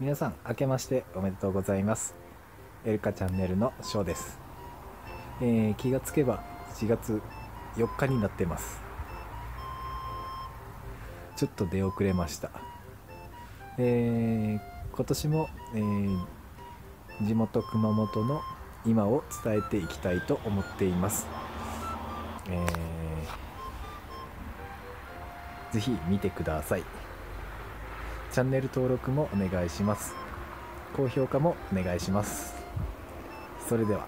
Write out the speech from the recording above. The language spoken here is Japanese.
皆さん明けましておめでとうございます。エルカチャンネルのショーです、えー、気がつけば4月4日になってます。ちょっと出遅れました、えー、今年も、えー、地元熊本の今を伝えていきたいと思っています、えー、ぜひ見てください。チャンネル登録もお願いします。高評価もお願いします。それでは。